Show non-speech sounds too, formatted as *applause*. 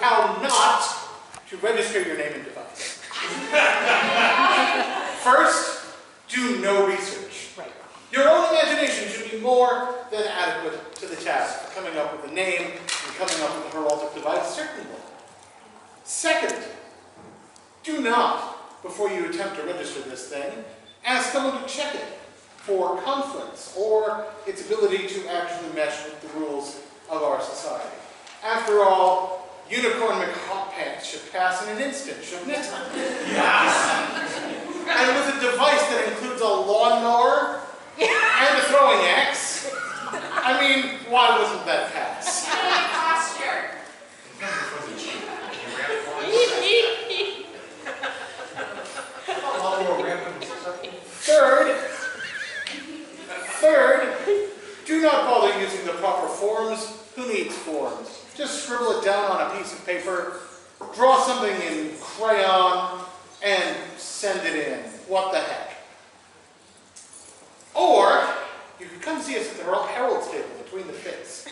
how not to register your name and device. *laughs* First, do no research. Right. Your own imagination should be more than adequate to the task of coming up with a name and coming up with a heraldic device, certainly. Second, do not, before you attempt to register this thing, ask someone to check it for conflicts or its ability to actually mesh with the rules of our society. After all, Unicorn McHotpants should pass in an instant, shouldn't it? Yes! And with a device that includes a lawnmower and a throwing axe, I mean, why wasn't that pass? Posture. Third, third, do not bother using the proper forms. Who needs forms? Just scribble it down on a piece of paper, draw something in crayon, and send it in. What the heck? Or, you can come see us at the Herald Table between the fits.